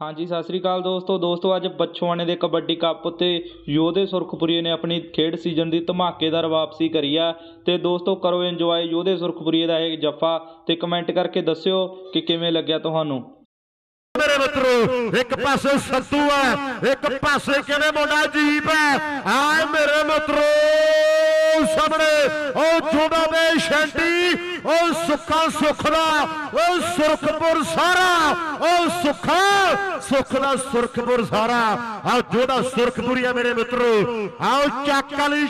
ਹਾਂਜੀ, ਸਤਿ ਸ੍ਰੀ ਅਕਾਲ ਦੋਸਤੋ। ਦੋਸਤੋ, ਅੱਜ ਬੱਚੋਆਣੇ ਦੇ ਕਬੱਡੀ ਕੱਪ ਉੱਤੇ ਯੋਧੇ ਸੁਰਖਪੁਰੀਏ ਨੇ ਆਪਣੀ ਖੇਡ ਸੀਜ਼ਨ ਦੀ ਧਮਾਕੇਦਾਰ ਵਾਪਸੀ ਕਰੀ ਆ। ਤੇ ਦੋਸਤੋ, ਕਰੋ ਇੰਜੋਏ ਯੋਧੇ ਸੁਰਖਪੁਰੀਏ ਦਾ ਇਹ ਜੱਫਾ ਤੇ ਕਮੈਂਟ ਕਰਕੇ ਦੱਸਿਓ ਕਿ ਕਿਵੇਂ ਲੱਗਿਆ ਤੁਹਾਨੂੰ। ਮੇਰੇ ਮਿੱਤਰੋ, ਇੱਕ ਪਾਸੇ ਸੱਤੂ ਹੈ ਇੱਕ ਪਾਸੇ ਕਿਹੜੇ ਮੁੰਡਾ ਜੀਪ ਹੈ ਆਏ ਮੇਰੇ ਮਿੱਤਰੋ, ਸਾਹਮਣੇ ਉਹ ਜੋੜਾ ਦੇ ਸ਼ੈਂਟੀ ਉਹ ਸੁੱਖਾ ਸੁੱਖ ਉਹ ਸੁਰਖਪੁਰ ਸਾਰਾ ਉਹ ਸੁੱਖਾ ਸੁੱਖ ਦਾ ਸੁਰਖਪੁਰ ਸਾਰਾ। ਆ ਜੋੜਾ ਸੁਰਖਪੁਰੀਆ ਮੇਰੇ ਮਿੱਤਰੋ ਆਓ ਚੱਕ ਵਾਲੀ